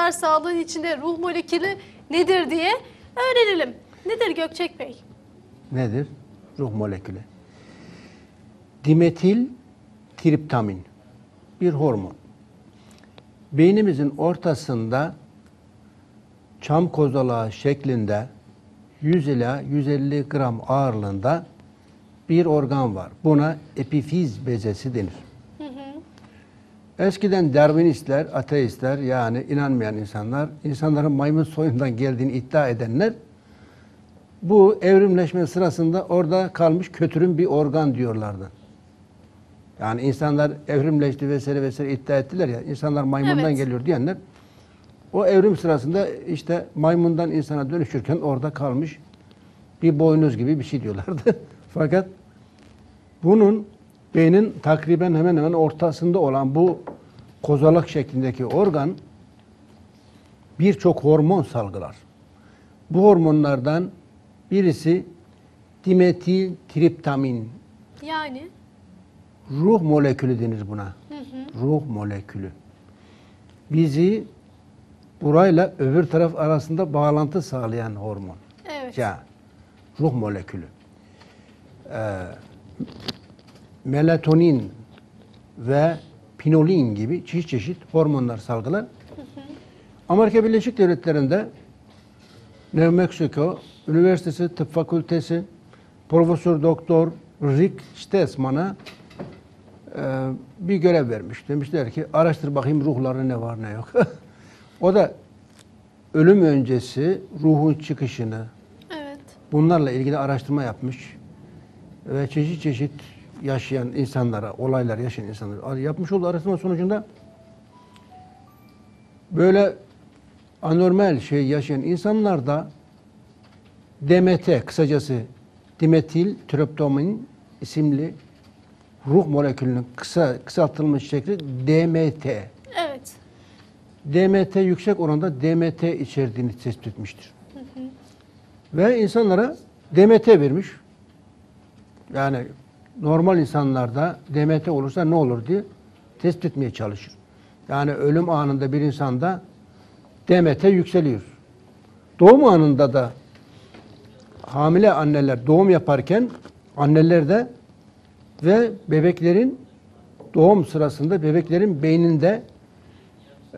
kadar sağlığın içinde ruh molekülü nedir diye öğrenelim. Nedir Gökçek Bey? Nedir? Ruh molekülü. Dimetil triptamin bir hormon. Beynimizin ortasında çam kozalağı şeklinde 100 ila 150 gram ağırlığında bir organ var. Buna epifiz bezesi denir. Eskiden Darwinistler, ateistler yani inanmayan insanlar, insanların maymun soyundan geldiğini iddia edenler bu evrimleşme sırasında orada kalmış kötürüm bir organ diyorlardı. Yani insanlar evrimleşti vesaire vesaire iddia ettiler ya, insanlar maymundan Evet. geliyor diyenler o evrim sırasında işte maymundan insana dönüşürken orada kalmış bir boynuz gibi bir şey diyorlardı. Fakat bunun beynin takriben hemen hemen ortasında olan bu kozalak şeklindeki organ birçok hormon salgılar. Bu hormonlardan birisi dimetiltriptamin. Yani Ruh molekülü denir buna. Ruh molekülü. Bizi burayla öbür taraf arasında bağlantı sağlayan hormon. evet. Ya, ruh molekülü. Ee, melatonin ve pinolin gibi çeşit çeşit hormonlar salgılar. Amerika Birleşik Devletleri'nde New Mexico Üniversitesi Tıp Fakültesi Profesör Doktor Rick Stessman'a e, bir görev vermiş. Demişler ki araştır bakayım ruhları ne var ne yok. o da ölüm öncesi ruhun çıkışını, Evet. bunlarla ilgili araştırma yapmış ve çeşit çeşit yaşayan insanlara, olaylar yaşayan insanlara yapmış olduğu araştırma sonucunda böyle anormal şey yaşayan insanlarda DMT kısacası dimetil triptomin isimli ruh molekülünün kısa kısaltılmış şekli DMT. Evet. DMT yüksek oranda DMT içerdiğini tespit etmiştir. Ve insanlara DMT vermiş. Yani normal insanlarda DMT olursa ne olur diye tespit etmeye çalışır. Yani ölüm anında bir insanda DMT yükseliyor. Doğum anında da hamile anneler doğum yaparken anneler de ve bebeklerin doğum sırasında bebeklerin beyninde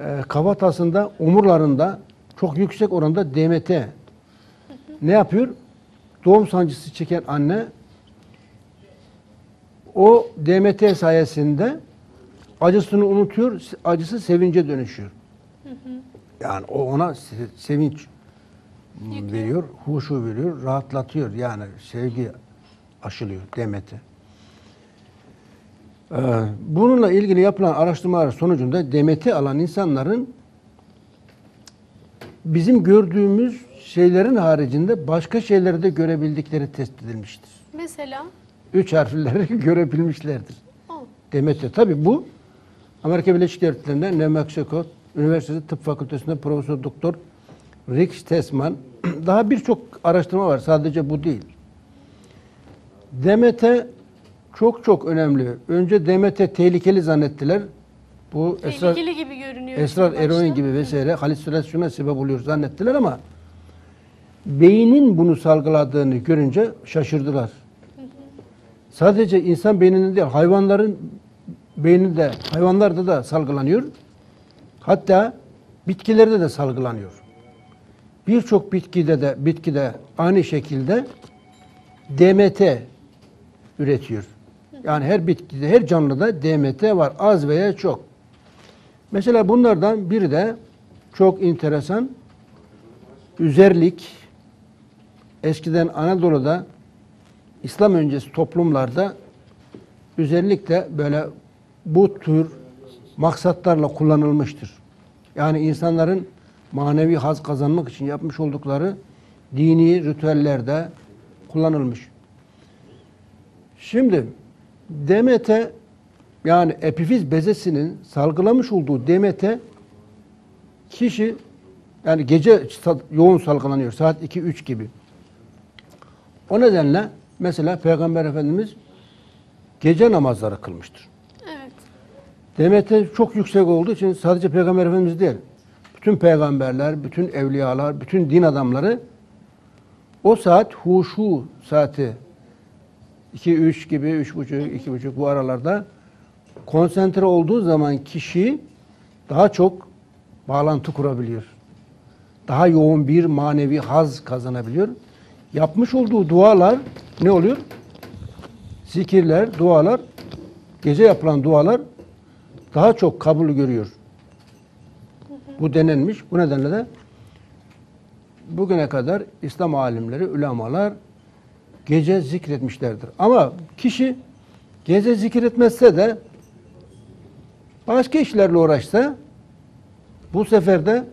e, kafatasında, omurlarında çok yüksek oranda DMT ne yapıyor? Doğum sancısı çeken anne o DMT sayesinde acısını unutuyor, acısı sevince dönüşüyor. Yani o ona se- sevinç Yüklüyor. veriyor, huşu veriyor, rahatlatıyor. Yani sevgi aşılıyor DMT. Ee, Bununla ilgili yapılan araştırmalar sonucunda DMT alan insanların bizim gördüğümüz şeylerin haricinde başka şeyleri de görebildikleri tespit edilmiştir. Mesela Üç harfleri görebilmişlerdir. DMT. Tabi bu Amerika Birleşik Devletleri'nde New Mexico Üniversitesi Tıp Fakültesi'nde Profesör Doktor Rick Stessman daha birçok araştırma var. Sadece bu değil. DMT çok çok önemli. Önce DMT tehlikeli zannettiler. Bu esrar, Tehlikeli gibi görünüyor. esrar eroin gibi vesaire halüsinasyona sebep oluyor zannettiler ama beynin bunu salgıladığını görünce şaşırdılar. Sadece insan beyninde değil, hayvanların beyninde, hayvanlarda da salgılanıyor. Hatta bitkilerde de salgılanıyor. Birçok bitkide de bitkide aynı şekilde DMT üretiyor. Yani her bitkide, her canlıda DMT var. Az veya çok. Mesela bunlardan biri de çok enteresan üzerlik. Eskiden Anadolu'da İslam öncesi toplumlarda özellikle böyle bu tür maksatlarla kullanılmıştır. Yani insanların manevi haz kazanmak için yapmış oldukları dini ritüellerde kullanılmış. Şimdi DMT yani epifiz bezesinin salgılamış olduğu DMT kişi yani gece yoğun salgılanıyor saat 2-3 gibi. O nedenle mesela Peygamber Efendimiz gece namazları kılmıştır. Evet. DMT çok yüksek olduğu için sadece Peygamber Efendimiz değil, bütün peygamberler, bütün evliyalar, bütün din adamları o saat huşu saati 2-3 gibi, 3.30, 2.30 bu aralarda konsantre olduğu zaman kişi daha çok bağlantı kurabiliyor. Daha yoğun bir manevi haz kazanabiliyor. Yapmış olduğu dualar ne oluyor? Zikirler, dualar, gece yapılan dualar daha çok kabul görüyor. Bu denenmiş. Bu nedenle de bugüne kadar İslam alimleri, ulemalar gece zikretmişlerdir. Ama kişi gece zikretmezse de başka işlerle uğraşsa bu sefer de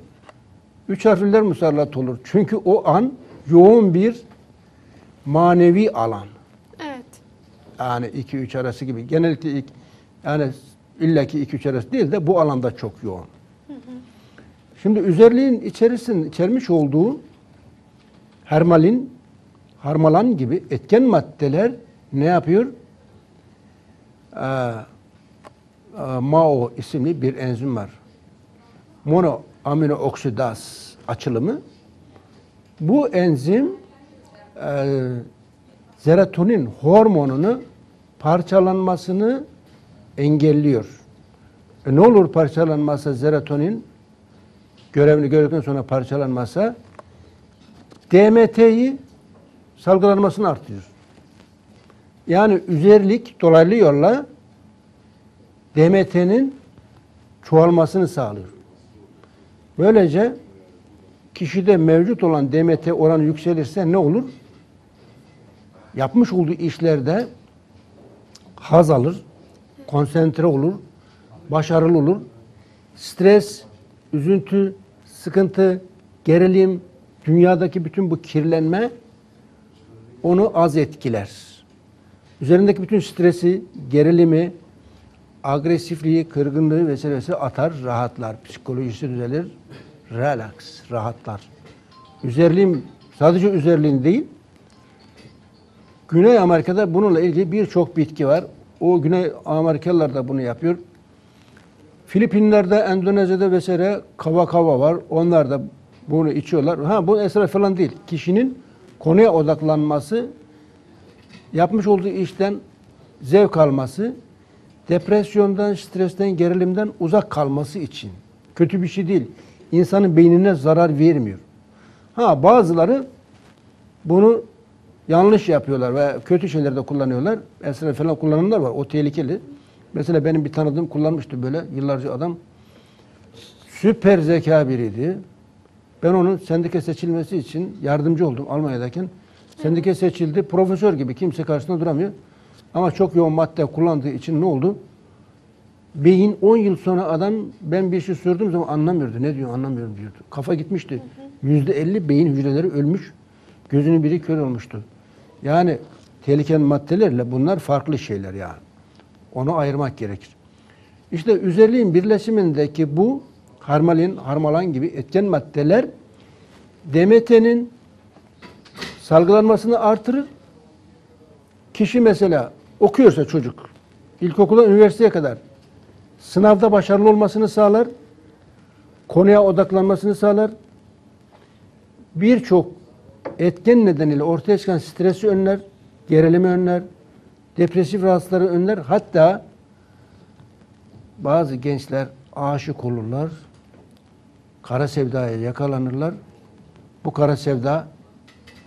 üç harfliler musallat olur. Çünkü o an yoğun bir manevi alan. Evet. Yani 2-3 arası gibi. Genellikle ilk, yani illaki 2-3 arası değil de bu alanda çok yoğun. Şimdi üzerliğin içerisinde içermiş olduğu hermalin, harmalan gibi etken maddeler ne yapıyor? Ee, e, MAO isimli bir enzim var. Mono amino oksidaz açılımı. Bu enzim e, serotonin hormonunu parçalanmasını engelliyor. E ne olur parçalanmazsa serotonin görevini gördükten sonra parçalanmazsa DMT'yi salgılanmasını artırıyor. Yani üzerlik dolaylı yolla DMT'nin çoğalmasını sağlıyor. Böylece kişide mevcut olan DMT oranı yükselirse ne olur? Yapmış olduğu işlerde haz alır, konsantre olur, başarılı olur. Stres, üzüntü, sıkıntı, gerilim, dünyadaki bütün bu kirlenme onu az etkiler. Üzerindeki bütün stresi, gerilimi, agresifliği, kırgınlığı vesairesi atar, rahatlar. Psikolojisi düzelir, relax, rahatlar. Üzerliğin, sadece üzerliğin değil, Güney Amerika'da bununla ilgili birçok bitki var. O Güney Amerikalılar da bunu yapıyor. Filipinler'de, Endonezya'da vesaire kava kava var. Onlar da bunu içiyorlar. Ha bu esrar falan değil. Kişinin konuya odaklanması, yapmış olduğu işten zevk alması, depresyondan, stresten, gerilimden uzak kalması için. Kötü bir şey değil. İnsanın beynine zarar vermiyor. Ha bazıları bunu yanlış yapıyorlar ve kötü şeylerde kullanıyorlar. Esrar falan kullananlar var. O tehlikeli. Mesela benim bir tanıdığım kullanmıştı böyle yıllarca adam. Süper zeka biriydi. Ben onun sendike seçilmesi için yardımcı oldum Almanya'dayken. Sendike seçildi. Profesör gibi kimse karşısında duramıyor. Ama çok yoğun madde kullandığı için ne oldu? Beyin 10 yıl sonra adam ben bir şey sorduğum zaman anlamıyordu. Ne diyor anlamıyorum diyordu. Kafa gitmişti. Yüzde elli beyin hücreleri ölmüş. Gözünün biri kör olmuştu. Yani tehlikeli maddelerle bunlar farklı şeyler yani. Onu ayırmak gerekir. İşte üzerliğin birleşimindeki bu harmalin, harmalan gibi etken maddeler DMT'nin salgılanmasını artırır. Kişi mesela okuyorsa çocuk, ilkokuldan üniversiteye kadar sınavda başarılı olmasını sağlar, konuya odaklanmasını sağlar. Birçok etken nedeniyle ortaya çıkan stresi önler, gerilimi önler, depresif rahatsızlıkları önler. Hatta bazı gençler aşık olurlar, kara sevdaya yakalanırlar. Bu kara sevda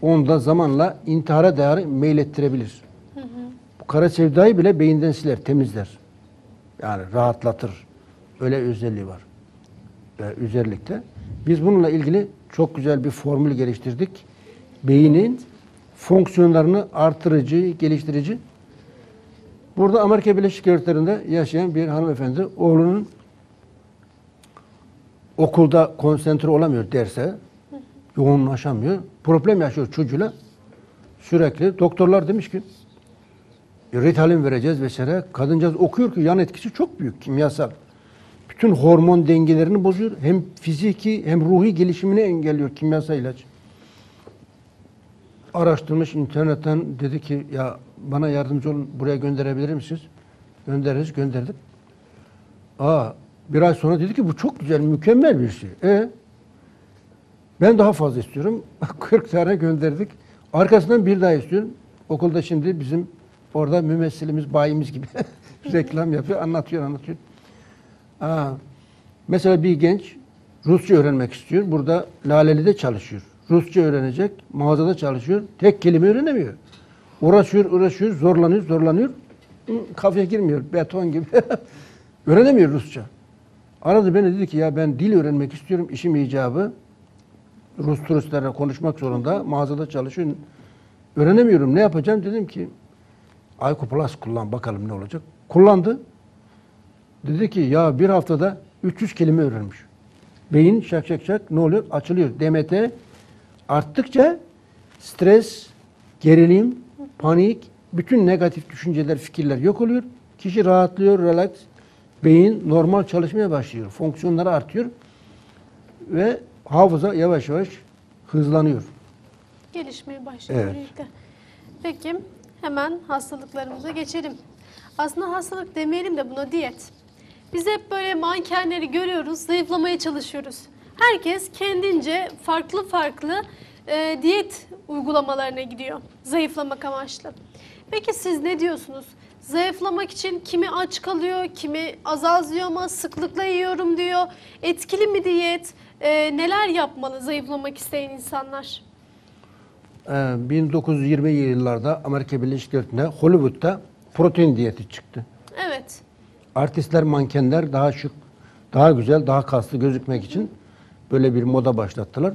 onda zamanla intihara değer meylettirebilir. Bu kara sevdayı bile beyinden siler, temizler. Yani rahatlatır. Öyle özelliği var. Ve özellikle. Biz bununla ilgili çok güzel bir formül geliştirdik. Beynin fonksiyonlarını artırıcı, geliştirici. Burada Amerika Birleşik Devletleri'nde yaşayan bir hanımefendi oğlunun okulda konsantre olamıyor derse, yoğunlaşamıyor. Problem yaşıyor çocuğuyla. Sürekli doktorlar demiş ki Ritalin vereceğiz vesaire. Kadıncağız okuyor ki yan etkisi çok büyük kimyasal. Bütün hormon dengelerini bozuyor. Hem fiziki hem ruhi gelişimini engelliyor kimyasal ilaç. Araştırmış internetten dedi ki ya bana yardımcı olun buraya gönderebilir misiniz? Göndeririz gönderdik. Aa Bir ay sonra dedi ki bu çok güzel, mükemmel bir şey. E ben daha fazla istiyorum. 40 tane gönderdik. Arkasından bir daha istiyorum. Okulda şimdi bizim orada mümessilimiz, bayimiz gibi reklam yapıyor, anlatıyor, anlatıyor. Aa, mesela bir genç Rusça öğrenmek istiyor. Burada Laleli'de çalışıyor. Rusça öğrenecek, mağazada çalışıyor. Tek kelime öğrenemiyor. Uğraşıyor, uğraşıyor, zorlanıyor, zorlanıyor. Kafaya girmiyor, beton gibi. öğrenemiyor Rusça. Aradı beni dedi ki ya ben dil öğrenmek istiyorum. İşim icabı. Rus turistlerle konuşmak zorunda. Mağazada çalışıyor. Öğrenemiyorum. Ne yapacağım? Dedim ki Ayku Plus kullan bakalım ne olacak. Kullandı. Dedi ki ya bir haftada 300 kelime öğrenmiş. Beyin şak şak şak ne oluyor? Açılıyor. DMT arttıkça stres, gerilim, panik, bütün negatif düşünceler, fikirler yok oluyor. Kişi rahatlıyor, relax. Beyin normal çalışmaya başlıyor. Fonksiyonları artıyor. Ve hafıza yavaş yavaş hızlanıyor. Gelişmeye başlıyor Evet. Peki hemen hastalıklarımıza geçelim. Aslında hastalık demeyelim de buna diyet. Biz hep böyle mankenleri görüyoruz, zayıflamaya çalışıyoruz. Herkes kendince farklı farklı e, diyet uygulamalarına gidiyor zayıflamak amaçlı. Peki siz ne diyorsunuz? Zayıflamak için kimi aç kalıyor, kimi az az yiyor ama sıklıkla yiyorum diyor. Etkili mi diyet? E, neler yapmalı zayıflamak isteyen insanlar? Ee, 1920'li yıllarda Amerika Birleşik Devletleri'nde Hollywood'da protein diyeti çıktı. Evet. Artistler, mankenler daha şık, daha güzel, daha kaslı gözükmek için böyle bir moda başlattılar.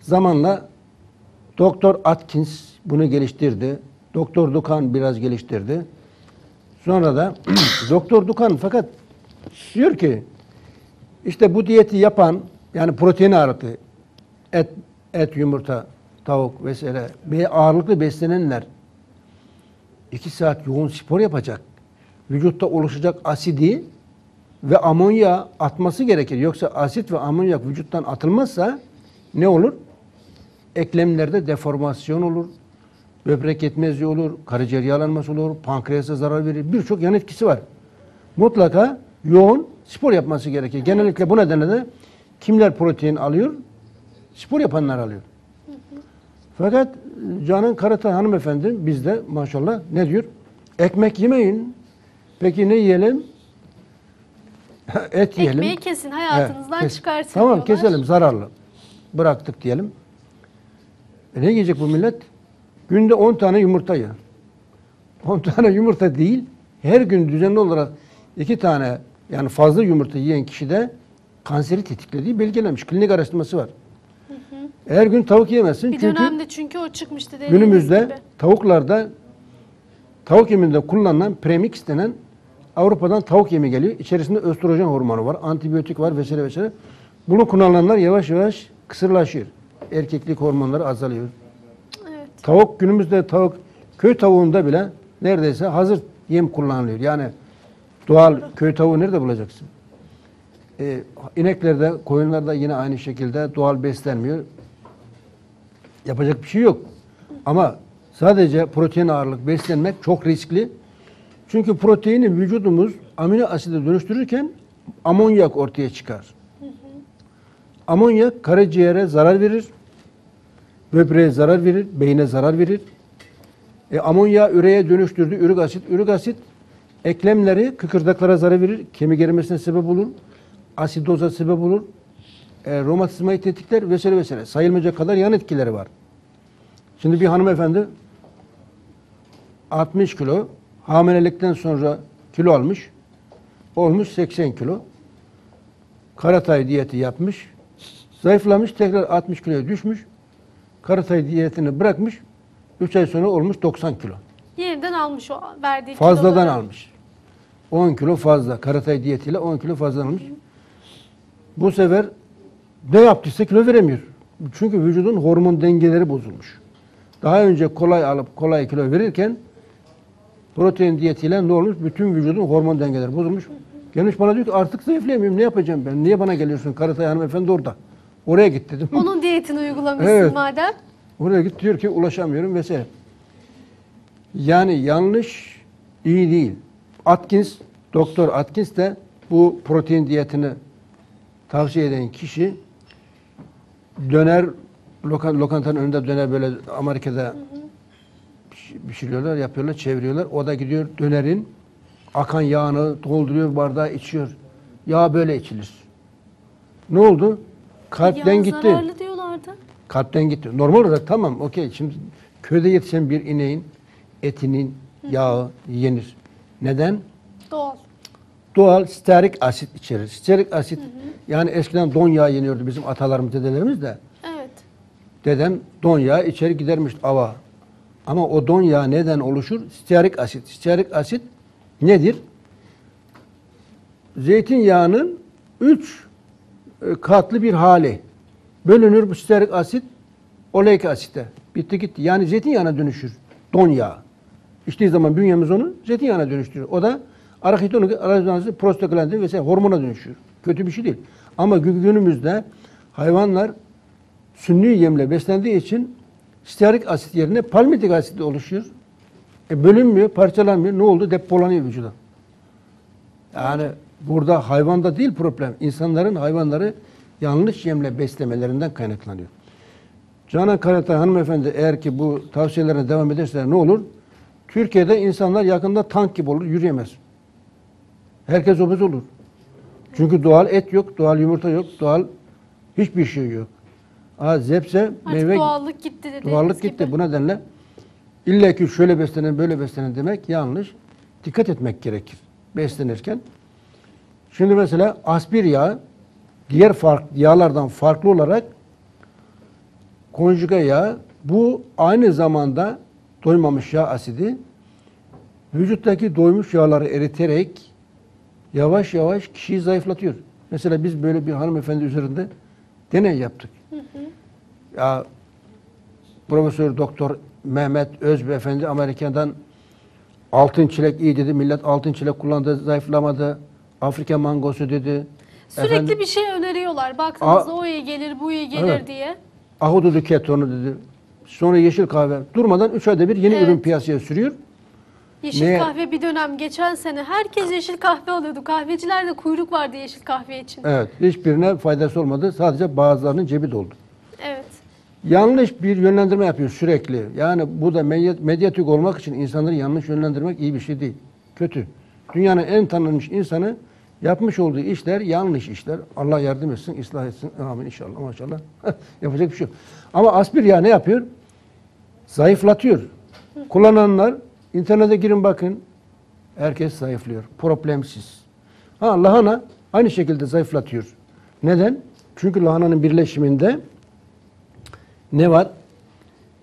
Zamanla Doktor Atkins bunu geliştirdi. Doktor Dukan biraz geliştirdi. Sonra da Doktor Dukan fakat diyor ki işte bu diyeti yapan yani protein ağırlıklı et, et, yumurta, tavuk vesaire ve ağırlıklı beslenenler iki saat yoğun spor yapacak. Vücutta oluşacak asidi ve amonya atması gerekir. Yoksa asit ve amonyak vücuttan atılmazsa ne olur? Eklemlerde deformasyon olur, böbrek yetmezliği olur, karaciğer yağlanması olur, pankreasa zarar verir. Birçok yan etkisi var. Mutlaka yoğun spor yapması gerekir. Genellikle bu nedenle de kimler protein alıyor? Spor yapanlar alıyor. Fakat Canan Karatay hanımefendi bizde maşallah ne diyor? Ekmek yemeyin. Peki ne yiyelim? Et yiyelim. Ekmeği kesin hayatınızdan Evet, kes- çıkartın Tamam diyorlar. keselim zararlı. Bıraktık diyelim. E ne yiyecek bu millet? Günde 10 tane yumurta ya. 10 tane yumurta değil, her gün düzenli olarak 2 tane yani fazla yumurta yiyen kişide kanseri tetiklediği belgelenmiş. Klinik araştırması var. Her gün tavuk yemezsin Bir çünkü dönemde çünkü o çıkmıştı günümüzde gibi. tavuklarda tavuk yeminde kullanılan premix denen Avrupa'dan tavuk yemi geliyor. İçerisinde östrojen hormonu var, antibiyotik var vesaire vesaire. Bunu kullananlar yavaş yavaş kısırlaşıyor. Erkeklik hormonları azalıyor. Evet. Tavuk günümüzde tavuk köy tavuğunda bile neredeyse hazır yem kullanılıyor. Yani doğal köy tavuğu nerede bulacaksın? Ee, ineklerde, koyunlarda yine aynı şekilde doğal beslenmiyor. Yapacak bir şey yok. Ama sadece protein ağırlık beslenmek çok riskli. Çünkü proteini vücudumuz amino aside dönüştürürken amonyak ortaya çıkar. Amonyak karaciğere zarar verir. Böbreğe zarar verir, beyne zarar verir. E, amonya üreye dönüştürdü, ürik asit. Ürik asit eklemleri, kıkırdaklara zarar verir, kemik erimesine sebep olur, asidoza sebep olur, e, romatizmayı tetikler vesaire vesaire. Sayılmayacak kadar yan etkileri var. Şimdi bir hanımefendi 60 kilo, hamilelikten sonra kilo almış, olmuş 80 kilo. Karatay diyeti yapmış, zayıflamış, tekrar 60 kiloya düşmüş. Karatay diyetini bırakmış, 3 ay sonra olmuş 90 kilo. Yeniden almış o verdiği Fazladan kiloları. almış. 10 kilo fazla. Karatay diyetiyle 10 kilo fazla almış. Bu sefer ne yaptıysa kilo veremiyor. Çünkü vücudun hormon dengeleri bozulmuş. Daha önce kolay alıp kolay kilo verirken protein diyetiyle ne olmuş? Bütün vücudun hormon dengeleri bozulmuş. Gelmiş bana diyor ki artık zayıflayamıyorum. Ne yapacağım ben? Niye bana geliyorsun? Karatay hanımefendi orada. Oraya git dedim. Onun diyetini uygulamışsın Evet. madem. Oraya git diyor ki ulaşamıyorum vesaire. Yani yanlış iyi değil. Atkins, Doktor Atkins de bu protein diyetini tavsiye eden kişi döner lokan, lokantanın önünde döner böyle Amerika'da piş- pişiriyorlar, yapıyorlar, çeviriyorlar. O da gidiyor dönerin akan yağını dolduruyor bardağa içiyor. Yağ böyle içilir. Ne oldu? Kalpten Yağ gitti. zararlı diyorlardı. Kalpten gitti. Normal olarak tamam okey. Şimdi köyde yetişen bir ineğin etinin yağı yenir. Neden? Doğal. Doğal stearik asit içerir. Stearik asit yani eskiden don yağı yeniyordu bizim atalarımız, dedelerimiz de. Evet. Dedem don yağı içeri gidermiş ava. Ama o don yağı neden oluşur? Stearik asit. Stearik asit nedir? Zeytinyağının üç e, katlı bir hali. Bölünür bu stearik asit oleik asite. Bitti gitti. Yani zeytinyağına dönüşür. Don yağı. İçtiği zaman bünyemiz onu zeytinyağına dönüştürüyor. O da arakitonik, arazanası, prostaglandin vesaire hormona dönüşüyor. Kötü bir şey değil. Ama gü- günümüzde hayvanlar sünni yemle beslendiği için stearik asit yerine palmitik asit oluşuyor. E bölünmüyor, parçalanmıyor. Ne oldu? Depolanıyor vücuda. Yani burada hayvanda değil problem. İnsanların hayvanları yanlış yemle beslemelerinden kaynaklanıyor. Canan Karatay hanımefendi eğer ki bu tavsiyelerine devam ederse ne olur? Türkiye'de insanlar yakında tank gibi olur, yürüyemez. Herkes obez olur. Çünkü doğal et yok, doğal yumurta yok, doğal hiçbir şey yok. Ha, zepse, Artık meyve, doğallık gitti dediğiniz doğallık gibi. gitti. Bu nedenle illa ki şöyle beslenen, böyle beslenen demek yanlış. Dikkat etmek gerekir beslenirken. Şimdi mesela aspir yağı diğer fark, yağlardan farklı olarak konjuga yağ bu aynı zamanda doymamış yağ asidi vücuttaki doymuş yağları eriterek yavaş yavaş kişiyi zayıflatıyor. Mesela biz böyle bir hanımefendi üzerinde deney yaptık. Ya Profesör Doktor Mehmet Özbeyefendi Amerika'dan altın çilek iyi dedi. Millet altın çilek kullandı, zayıflamadı. Afrika mangosu dedi. Sürekli Efendim, bir şey öneriyorlar. Baktığınızda o iyi gelir, bu iyi gelir evet. diye. ahududu ketonu dedi. Sonra yeşil kahve. Durmadan üç ayda bir yeni Evet. ürün piyasaya sürüyor. Yeşil Ne- kahve bir dönem geçen sene herkes yeşil kahve alıyordu. Kahvecilerde kuyruk vardı yeşil kahve için. Evet. Hiçbirine faydası olmadı. Sadece bazılarının cebi doldu. Evet. Yanlış bir yönlendirme yapıyor sürekli. Yani bu da medya- medyatik olmak için insanları yanlış yönlendirmek iyi bir şey değil. Kötü. Dünyanın en tanınmış insanı yapmış olduğu işler yanlış işler. Allah yardım etsin, ıslah etsin. Amin inşallah maşallah. Yapacak bir şey yok. Ama aspir yağı ne yapıyor? Zayıflatıyor. Kullananlar internete girin bakın. Herkes zayıflıyor. Problemsiz. Ha lahana aynı şekilde zayıflatıyor. Neden? Çünkü lahananın birleşiminde ne var?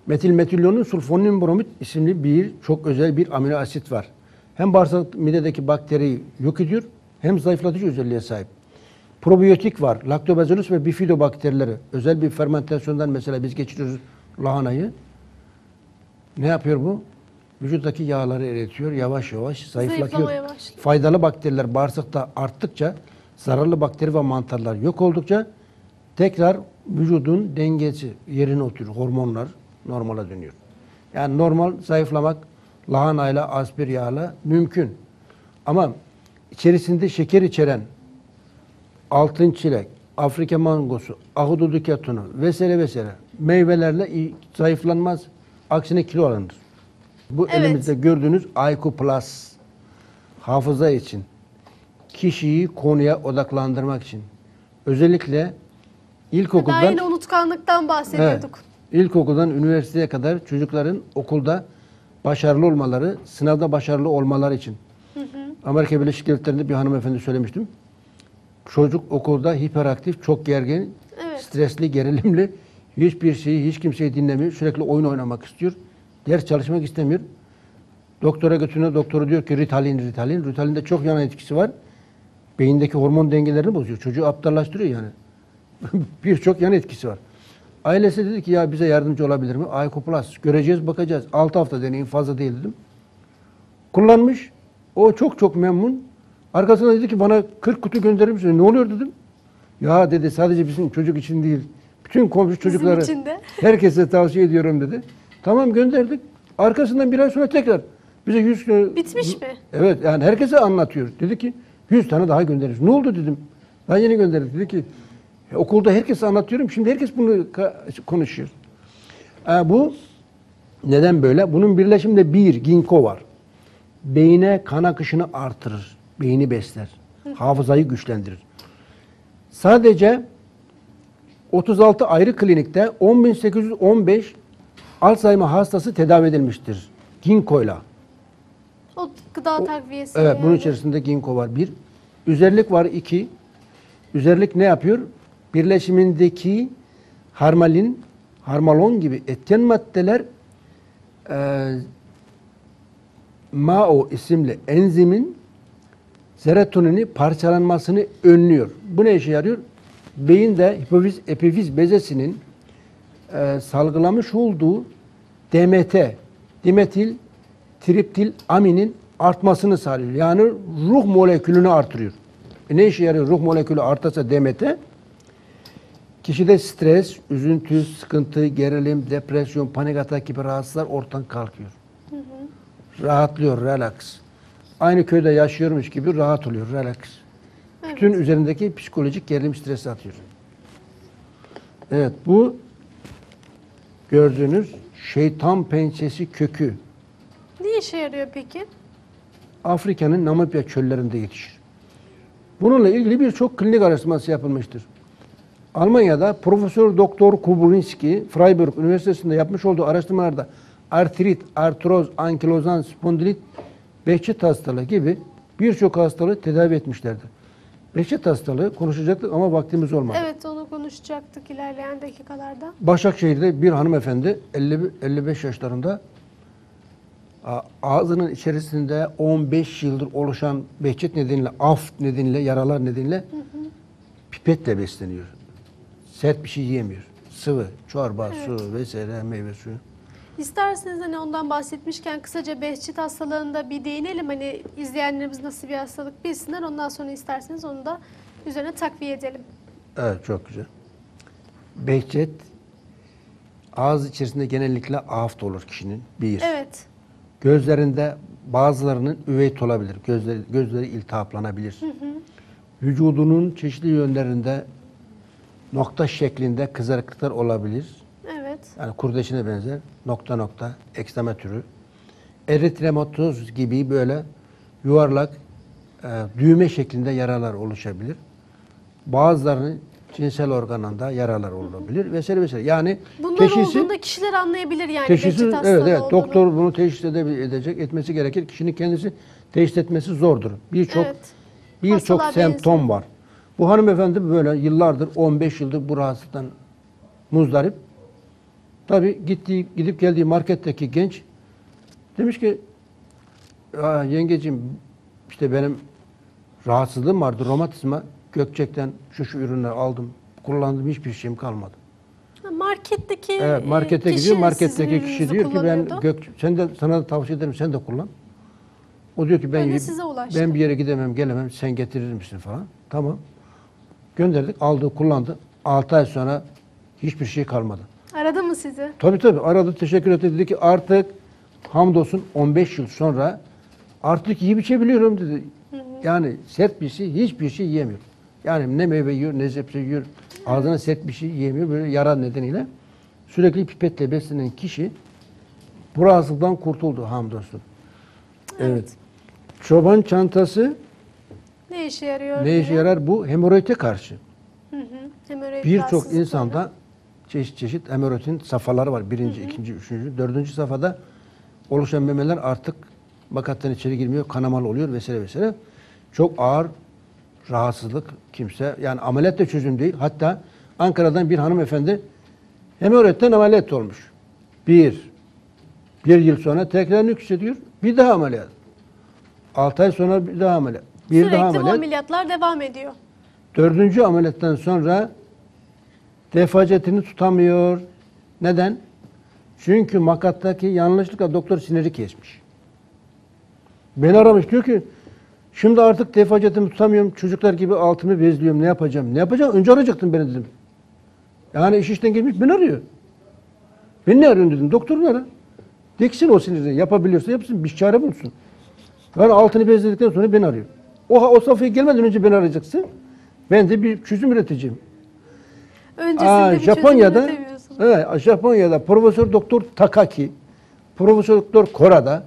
Metil metilyonun sulfonun bromid isimli bir çok özel bir amino asit var. Hem bağırsak midedeki bakteriyi yok ediyor hem zayıflatıcı özelliğe sahip. Probiyotik var. Lactobacillus ve bifidobakterileri. Özel bir fermentasyondan mesela biz geçiriyoruz lahanayı. Ne yapıyor bu? Vücuttaki yağları eritiyor. Yavaş yavaş zayıflatıyor. Faydalı bakteriler bağırsakta arttıkça, zararlı bakteri ve mantarlar yok oldukça tekrar vücudun dengesi yerine oturuyor. Hormonlar normala dönüyor. Yani normal zayıflamak lahanayla, aspir yağla mümkün. Ama içerisinde şeker içeren altın çilek, Afrika mangosu, ahududu ketonu vesaire vesaire meyvelerle zayıflanmaz. Aksine kilo alınır. Bu Evet. elimizde gördüğünüz IQ Plus hafıza için kişiyi konuya odaklandırmak için özellikle Daha ilkokuldan yeni unutkanlıktan bahsediyorduk. Evet. İlkokuldan üniversiteye kadar çocukların okulda başarılı olmaları, sınavda başarılı olmaları için. Amerika Birleşik Devletleri'nde bir hanımefendi söylemiştim. Çocuk okulda hiperaktif, çok gergin, Evet. stresli, gerilimli, hiçbir şeyi, hiç kimseyi dinlemiyor. Sürekli oyun oynamak istiyor. Ders çalışmak istemiyor. Doktora götürüyor, doktoru diyor ki Ritalin, Ritalin. Ritalinde çok yan etkisi var. Beyindeki hormon dengelerini bozuyor. Çocuğu aptallaştırıyor yani. Birçok yan etkisi var. Ailesi dedi ki ya bize yardımcı olabilir mi? Ayko Plus. Göreceğiz, bakacağız. 6 hafta deneyin fazla değil dedim. Kullanmış. O çok çok memnun. Arkasından dedi ki bana 40 kutu gönderir misin? Ne oluyor dedim. Ya dedi sadece bizim çocuk için değil. Bütün komşu çocukları herkese tavsiye ediyorum dedi. Tamam gönderdik. Arkasından bir ay sonra tekrar bize 100 kilo... Bitmiş mi? Evet yani herkese anlatıyor. Dedi ki 100 tane daha göndeririz. Ne oldu dedim. Daha yeni gönderdik. Dedi ki "E, okulda herkese anlatıyorum. Şimdi herkes bunu konuşuyor. E, bu neden böyle? Bunun birleşiminde bir ginko var. Beyine kan akışını artırır. Beyni besler. Hafızayı güçlendirir. Sadece 36 ayrı klinikte 10.815 Alzheimer hastası tedavi edilmiştir. Ginko'yla. O gıda takviyesi. Evet, yani. bunun içerisinde ginko var bir. Üzerlik var iki. Üzerlik ne yapıyor? Birleşimindeki harmalin, harmalon gibi etken maddeler e, MAO isimli enzimin serotonini parçalanmasını önlüyor. Bu ne işe yarıyor? Beyinde hipofiz, epifiz bezesinin e, salgılamış olduğu DMT, dimetil triptil aminin artmasını sağlıyor. Yani ruh molekülünü artırıyor. E ne işe yarıyor? Ruh molekülü artarsa DMT kişide stres, üzüntü, sıkıntı, gerilim, depresyon, panik atak gibi rahatsızlar ortadan kalkıyor. Rahatlıyor, relax. Aynı köyde yaşıyormuş gibi rahat oluyor, relax. Bütün üzerindeki psikolojik gerilim, stresi atıyor. Evet, bu gördüğünüz şeytan pençesi kökü. Ne işe yarıyor peki? Afrika'nın Namibya çöllerinde yetişir. Bununla ilgili birçok klinik araştırması yapılmıştır. Almanya'da Profesör Doktor Kubulinski Freiburg Üniversitesi'nde yapmış olduğu araştırmalarda artrit, artroz, ankilozan, spondilit, Behçet hastalığı gibi birçok hastalığı tedavi etmişlerdir. Behçet hastalığı konuşacaktık ama vaktimiz olmadı. Evet onu konuşacaktık ilerleyen dakikalarda. Başakşehir'de bir hanımefendi 50, 55 yaşlarında ağzının içerisinde 15 yıldır oluşan behçet nedeniyle, af nedeniyle, yaralar nedeniyle pipetle besleniyor. Sert bir şey yiyemiyor. Sıvı, çorba, su vesaire, meyve suyu. İsterseniz hani ondan bahsetmişken kısaca Behçet hastalığında bir değinelim. Hani izleyenlerimiz nasıl bir hastalık bilsinler. Ondan sonra isterseniz onu da üzerine takviye edelim. Evet, çok güzel. Behçet ağız içerisinde genellikle aft olur kişinin. Bir. Evet. Gözlerinde bazılarının üveyt olabilir. Gözleri, gözleri iltihaplanabilir. Vücudunun çeşitli yönlerinde nokta şeklinde kızarıklıklar olabilir. Evet. Yani kurdeşine benzer nokta nokta ekstama türü. Eritrematoz gibi böyle yuvarlak e, düğme şeklinde yaralar oluşabilir. Bazılarının cinsel organında yaralar olabilir vesaire vesaire. Yani Bunlar teşhisi olduğunda kişiler anlayabilir yani Teşhisi, evet evet olduğunu. doktor bunu teşhis edecek, etmesi gerekir. Kişinin kendisi teşhis etmesi zordur. Birçok Evet. birçok semptom benziyor. var. Bu hanımefendi böyle yıllardır 15 yıldır bu rahatsızlıktan muzdarip. Tabi gitti gidip geldiği marketteki genç demiş ki "Aa, yengeciğim işte benim rahatsızlığım vardı romatizma Gökçek'ten şu şu ürünleri aldım. Kullandım hiçbir şeyim kalmadı. Ha, Marketteki Evet, markete kişi gidiyor. Marketteki kişi diyor ki ben gök sen de sana da tavsiye ederim sen de kullan. O diyor ki ben ben bir yere gidemem, gelemem. Sen getirir misin falan. Tamam. Gönderdik. Aldı, kullandı. 6 ay sonra hiçbir şey kalmadı. Aradı mı sizi? Tabii tabii aradı, teşekkür etti. Dedi ki artık hamdolsun 15 yıl sonra artık yiyip içebiliyorum dedi. Yani sert bir şey, hiçbir şey yiyemiyor. Yani ne meyve yiyor, ne zepse yiyor. Ağzına sert bir şey yiyemiyor. Böyle yara nedeniyle sürekli pipetle beslenen kişi bu rahatsızlıktan kurtuldu hamdolsun. Evet. Çoban çantası Ne işe yarıyor? ne işe yarar? Bu hemoroide karşı. Hı hı. Birçok insanda çeşit çeşit hemoroidin safhaları var. Birinci, ikinci, üçüncü, dördüncü safhada oluşan memeler artık makattan içeri girmiyor, kanamalı oluyor vesaire vesaire. Çok ağır rahatsızlık kimse. Yani ameliyat da çözüm değil. Hatta Ankara'dan bir hanımefendi hemoroidden ameliyat olmuş. Bir. Bir yıl sonra tekrar nüks ediyor. Bir daha ameliyat. Altı ay sonra bir daha ameliyat. Bir Sürekli daha bu ameliyat. ameliyatlar devam ediyor. Dördüncü ameliyattan sonra defacetini tutamıyor. Neden? Çünkü makattaki yanlışlıkla doktor siniri kesmiş. Beni aramış diyor ki şimdi artık defacetimi tutamıyorum. Çocuklar gibi altımı bezliyorum. Ne yapacağım? Ne yapacağım? Önce arayacaktın beni dedim. Yani iş işten gelmiş beni arıyor. Beni ne arıyorsun dedim. Doktorunu ara. Diksin o siniri. Yapabiliyorsa yapsın. Bir çare bulsun. Yani altını bezledikten sonra beni arıyor. O, o safhaya gelmeden önce beni arayacaksın. Ben de bir çözüm üreteceğim. Öncesinde Aa, bir Japonya'da evet, Japonya'da Profesör Doktor Takaki, Profesör Doktor Korada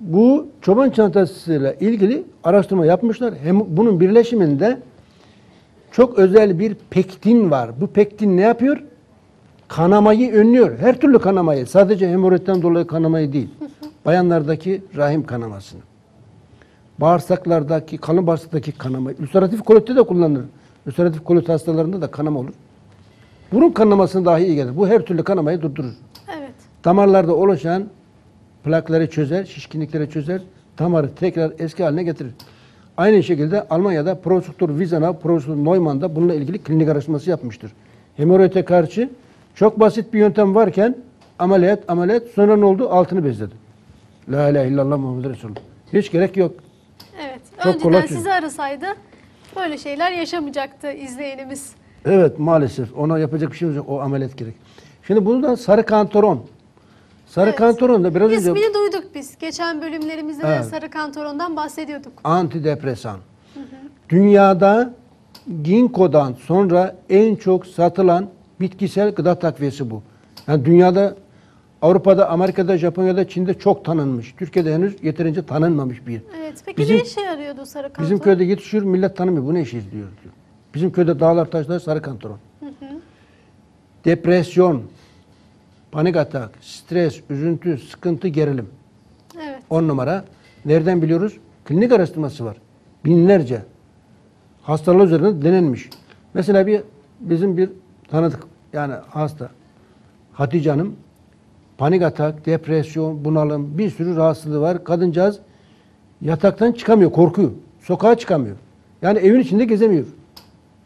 bu çoban çantasıyla ilgili araştırma yapmışlar. Hem bunun birleşiminde çok özel bir pektin var. Bu pektin ne yapıyor? Kanamayı önlüyor. Her türlü kanamayı. Sadece hemoroidden dolayı kanamayı değil. Bayanlardaki rahim kanamasını. Bağırsaklardaki, kalın bağırsaktaki kanamayı. Ülseratif kolitte de kullanılır. Ülseratif kolit hastalarında da kanama olur. Burun kanamasını dahi iyi gelir. Bu her türlü kanamayı durdurur. Evet. Damarlarda oluşan plakları çözer, şişkinlikleri çözer, damarı tekrar eski haline getirir. Aynı şekilde Almanya'da Profesör Wiesenau, Profesör Neumann da bununla ilgili klinik araştırması yapmıştır. Hemoroide karşı çok basit bir yöntem varken ameliyat ameliyat sonra ne oldu? Altını bezledi. La ilahe illallah Muhammed Resulullah. Hiç gerek yok. Evet. Çok kolay Önceden çözüm. sizi arasaydı böyle şeyler yaşamayacaktı izleyenimiz. Evet maalesef ona yapacak bir şeyimiz yok. O ameliyat gerek. Şimdi bundan sarı kantoron. Sarı Evet. kantoron da biraz önce İsmini duyduk biz. Geçen bölümlerimizde de Evet. sarı kantorondan bahsediyorduk. antidepresan. Dünyada Ginkgo'dan sonra en çok satılan bitkisel gıda takviyesi bu. Yani dünyada Avrupa'da, Amerika'da, Japonya'da, Çin'de çok tanınmış. Türkiye'de henüz yeterince tanınmamış bir. Evet. Peki Bizim- ne işe yarıyordu sarı kantoron? Bizim köyde yetişiyor, millet tanımıyor. Bu ne işi diyor. Bizim köyde dağlar taşlar sarı kantaron. Depresyon, panik atak, stres, üzüntü, sıkıntı, gerilim. Evet. 10 numara. Nereden biliyoruz? Klinik araştırması var. Binlerce. Hastalar üzerinde denenmiş. Mesela bir bizim bir tanıdık yani hasta Hatice Hanım panik atak, depresyon, bunalım bir sürü rahatsızlığı var. Kadıncağız yataktan çıkamıyor, korkuyor. Sokağa çıkamıyor. Yani evin içinde gezemiyor.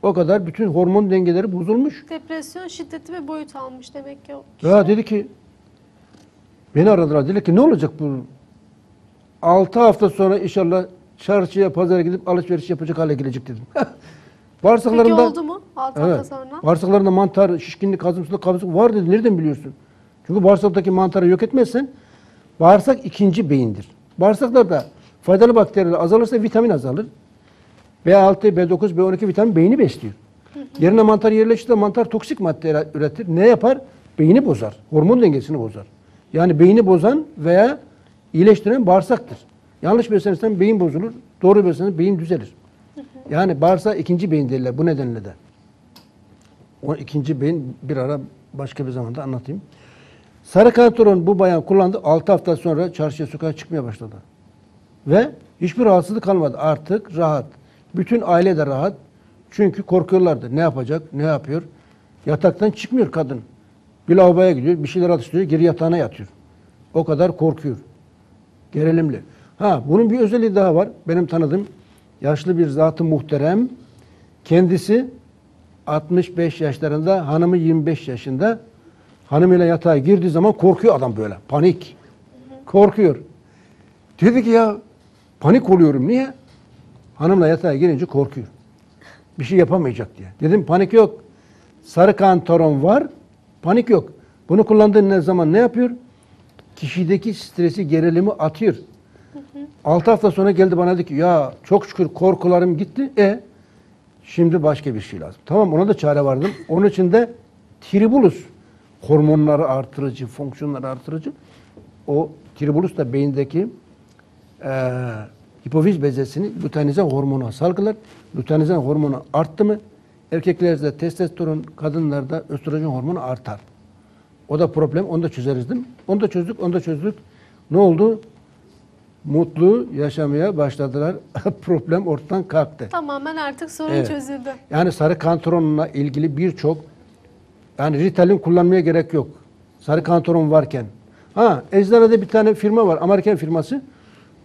O kadar bütün hormon dengeleri bozulmuş. Depresyon şiddeti ve boyut almış demek ki o kişi. Ya dedi ki beni aradılar. Dedi ki ne olacak bu? 6 hafta sonra inşallah çarşıya pazara gidip alışveriş yapacak hale gelecek dedim. Peki Bağırsaklarında oldu mu 6 hafta Evet. sonra? Bağırsaklarında mantar, şişkinlik, hazımsızlık, kabızlık var dedi. Nereden biliyorsun? Çünkü bağırsaktaki mantarı yok etmezsen bağırsak ikinci beyindir. Bağırsaklarda faydalı bakteriler azalırsa vitamin azalır. B6, B9, B12 vitamin beyni besliyor. Yerine mantar yerleşirse mantar toksik madde üretir. Ne yapar? Beyni bozar. Hormon dengesini bozar. Yani beyni bozan veya iyileştiren bağırsaktır. Yanlış beslenirsen beyin bozulur. Doğru beslenirsen beyin düzelir. Yani bağırsak ikinci beyin derler bu nedenle de. O ikinci beyin bir ara başka bir zamanda anlatayım. Sarı kantaron bu bayan kullandı. 6 hafta sonra çarşıya sokağa çıkmaya başladı. Ve hiçbir rahatsızlık kalmadı. Artık rahat. Bütün aile de rahat. Çünkü korkuyorlardı. Ne yapacak? Ne yapıyor? Yataktan çıkmıyor kadın. Bir lavaboya gidiyor, bir şeyler atıştırıyor, geri yatağına yatıyor. O kadar korkuyor. Gerilimli. Ha bunun bir özelliği daha var. Benim tanıdığım yaşlı bir zatı muhterem. Kendisi 65 yaşlarında, hanımı 25 yaşında. Hanımıyla yatağa girdiği zaman korkuyor adam böyle. Panik. Korkuyor. Dedi ki ya panik oluyorum. Niye? Hanımla yatağa girince korkuyor. Bir şey yapamayacak diye. Dedim panik yok. Sarı kantaron var. Panik yok. Bunu kullandığın ne zaman ne yapıyor? Kişideki stresi, gerilimi atıyor. 6 hafta sonra geldi bana dedi ki ya çok şükür korkularım gitti. E şimdi başka bir şey lazım. Tamam ona da çare vardım. Onun için de tribulus hormonları artırıcı, fonksiyonları artırıcı. O tribulus da beyindeki eee hipofiz bezesini luteinizan hormonu salgılar. Luteinizan hormonu arttı mı erkeklerde testosteron, kadınlarda östrojen hormonu artar. O da problem. Onu da çözeriz değil mi? Onu da çözdük, onu da çözdük. Ne oldu? Mutlu yaşamaya başladılar. problem ortadan kalktı. Tamamen artık sorun Evet. çözüldü. Yani sarı kantaronla ilgili birçok yani Ritalin kullanmaya gerek yok. Sarı kantaron varken. Ha, eczanede bir tane firma var. Amerikan firması.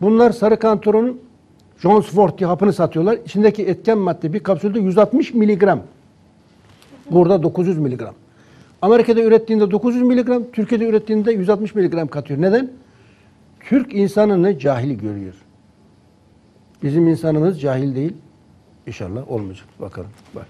Bunlar sarı kantaronun Jones Fort diye hapını satıyorlar. İçindeki etken madde bir kapsülde 160 miligram. Burada 900 miligram. Amerika'da ürettiğinde 900 miligram, Türkiye'de ürettiğinde 160 miligram katıyor. Neden? Türk insanını cahil görüyor. Bizim insanımız cahil değil. İnşallah olmayacak. Bakalım. Bak.